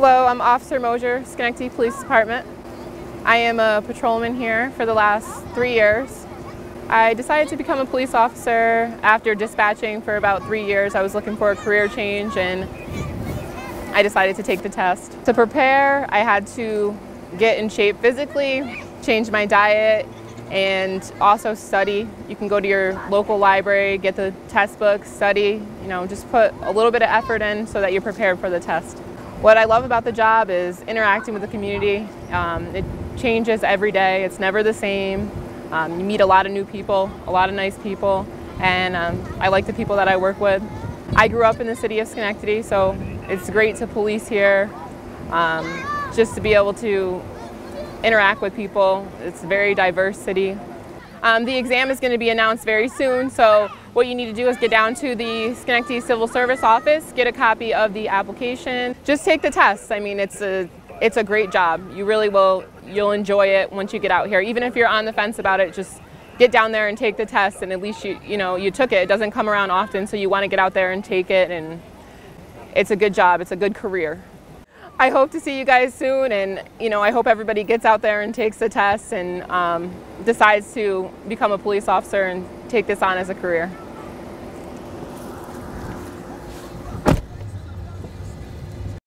Hello, I'm Officer Mosher, Schenectady Police Department. I am a patrolman here for the last three years. I decided to become a police officer after dispatching for about three years. I was looking for a career change and I decided to take the test. To prepare, I had to get in shape physically, change my diet, and also study. You can go to your local library, get the test book, study, you know, just put a little bit of effort in so that you're prepared for the test. What I love about the job is interacting with the community. Um, it changes every day, it's never the same. Um, you meet a lot of new people, a lot of nice people, and um, I like the people that I work with. I grew up in the city of Schenectady, so it's great to police here, um, just to be able to interact with people. It's a very diverse city. Um, the exam is going to be announced very soon, so what you need to do is get down to the Schenectady Civil Service office, get a copy of the application, just take the test. I mean, it's a it's a great job. You really will you'll enjoy it once you get out here. Even if you're on the fence about it, just get down there and take the test and at least you you know you took it. It doesn't come around often, so you want to get out there and take it and it's a good job. It's a good career. I hope to see you guys soon, and you know, I hope everybody gets out there and takes the test and um, decides to become a police officer and take this on as a career.